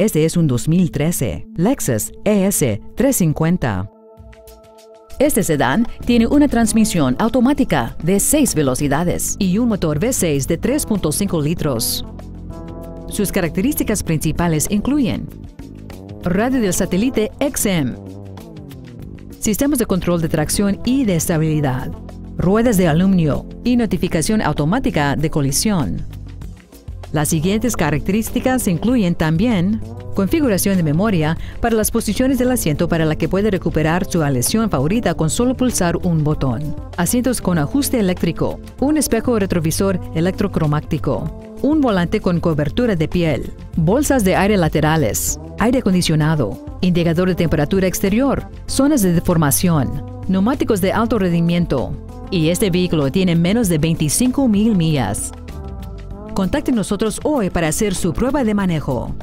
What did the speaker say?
Este es un 2013 Lexus E ES 350. Este sedán tiene una transmisión automática de 6 velocidades y un motor V6 de 3.5 litros. Sus características principales incluyen radio del satélite XM, sistemas de control de tracción y de estabilidad, ruedas de aluminio y notificación automática de colisión. Las siguientes características incluyen también configuración de memoria para las posiciones del asiento para la que puede recuperar su lesión favorita con solo pulsar un botón, asientos con ajuste eléctrico, un espejo retrovisor electrocromático, un volante con cobertura de piel, bolsas de aire laterales, aire acondicionado, indicador de temperatura exterior, zonas de deformación, neumáticos de alto rendimiento. Y este vehículo tiene menos de 25 mil millas. Contacte nosotros hoy para hacer su prueba de manejo.